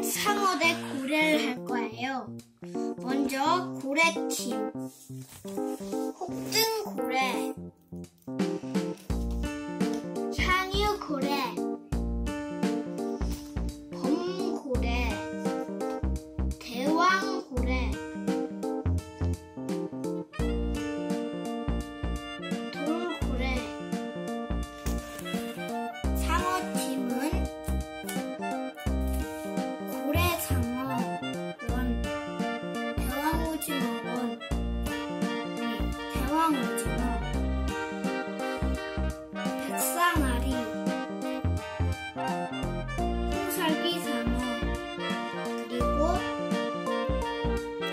상어 대 고래를 할 거예요. 먼저 고래팀. 혹등 고래. 대왕오징어, 백상아리, 홍살기 상어, 그리고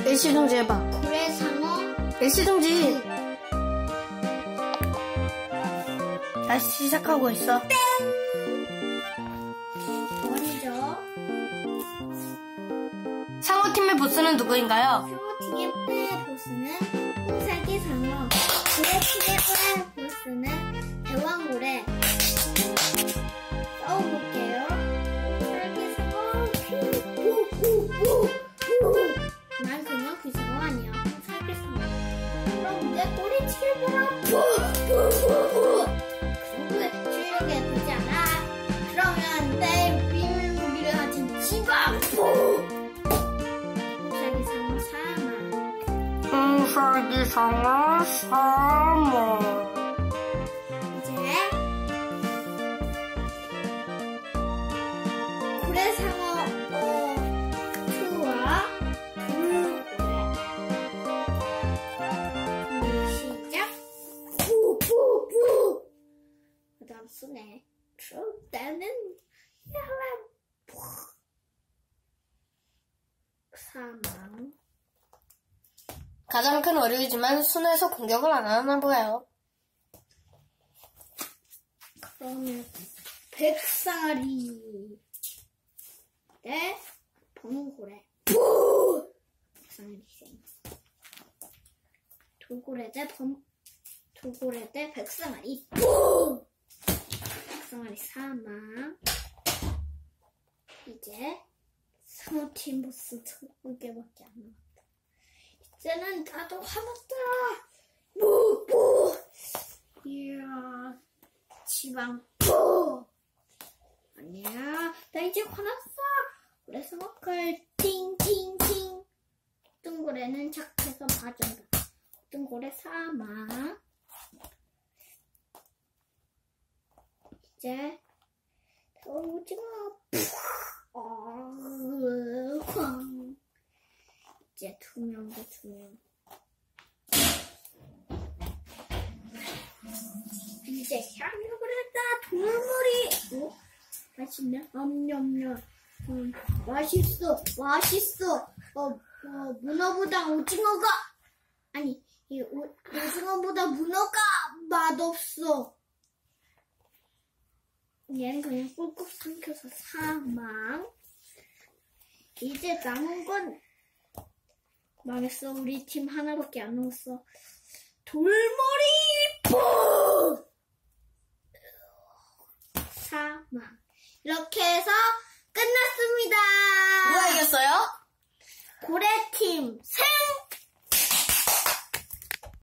일시동지 해봐. 고래상어, 일시동지. 다시 시작하고 있어. 먼 팀의 보스는 누구인가요? 뿌의 보스는 홍살기상어, 고래팀의 뿌의 보스는 대왕고래. 싸워볼게요. 난 그냥 기상어 아니야. 홍살기상어. 그럼 내 꼬리치를 보라. 푸푸푸푸. 그 정도의 실력이 홍살기상어 사모. 이제 고래상어 그 다음 그럼 나는 야라 사망 가장 큰 어려이지만 순에서 공격을 안 하나 보여요. 그러면 백사리 대 범고래. 백사리 생. 돌고래 대범 돌고래 대 백사마리 백사마리 사망 이제 상어팀 보스 두 개밖에 안 남았다 이제는 나도 화났다. 무무 이야 지방 뿌 아니야 나 이제 화났어. 그래서 먹을 팅팅팅. 뚱고래는 착해서 봐준다. 뚱고래 사망 이제 오징어 어, 쾅. 이제 두명대두 명. 이제 향유를 했다 돌머리 어? 맛있네. 엄냠냠. 음, 맛있어 맛있어. 어, 어 문어보다 오징어가 아니 이 오, 오징어보다 문어가 맛없어. 얘는 그냥 꿀꺽 삼켜서 사망. 이제 남은 건 망했어. 우리 팀 하나밖에 안 남았어. 돌머리 퐁! 사망. 이렇게 해서 끝났습니다. 누가 이겼어요? 고래팀 세